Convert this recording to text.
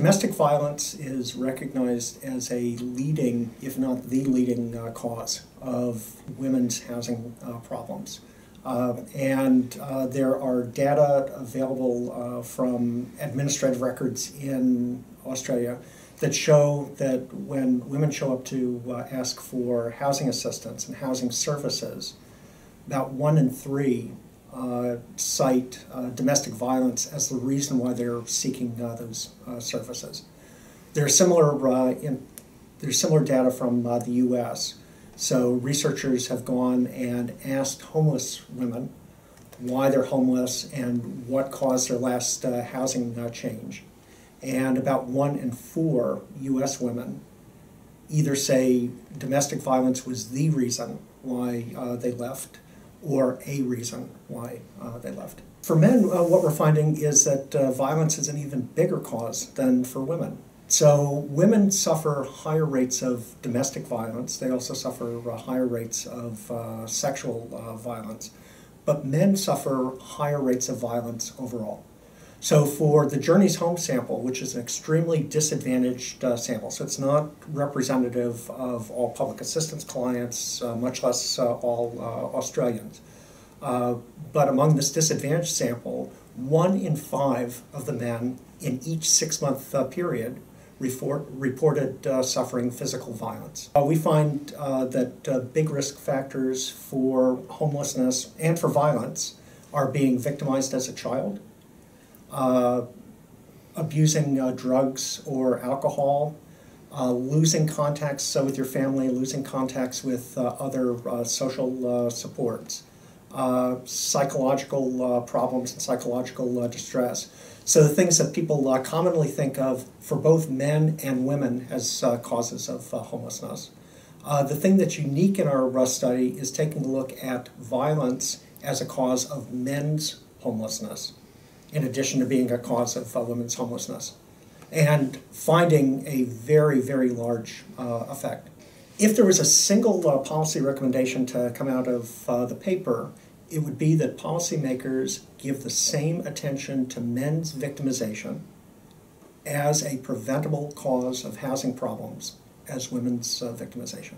domestic violence is recognized as a leading, if not the leading, uh, cause of women's housing uh, problems. Uh, and uh, there are data available uh, from administrative records in Australia that show that when women show up to uh, ask for housing assistance and housing services, about one in three uh, cite uh, domestic violence as the reason why they're seeking uh, those uh, services. There's similar uh, in, there's similar data from uh, the U.S. So researchers have gone and asked homeless women why they're homeless and what caused their last housing change, and about one in four U.S. women either say domestic violence was the reason why they left or a reason why uh, they left. For men, uh, what we're finding is that uh, violence is an even bigger cause than for women. So women suffer higher rates of domestic violence. They also suffer uh, higher rates of uh, sexual uh, violence. But men suffer higher rates of violence overall. So for the Journeys Home sample, which is an extremely disadvantaged uh, sample, so it's not representative of all public assistance clients, uh, much less uh, all uh, Australians. Uh, but among this disadvantaged sample, one in five of the men in each six-month uh, period report, reported suffering physical violence. we find that big risk factors for homelessness and for violence are being victimized as a child, uh, abusing uh, drugs or alcohol, uh, losing contacts with your family, losing contacts with uh, other social supports, psychological problems and psychological distress. So the things that people commonly think of for both men and women as causes of homelessness. Uh, the thing that's unique in our Rust study is taking a look at violence as a cause of men's homelessness in addition to being a cause of uh, women's homelessness, and finding a very, very large uh, effect. If there was a single uh, policy recommendation to come out of uh, the paper, it would be that policymakers give the same attention to men's victimization as a preventable cause of housing problems as women's uh, victimization.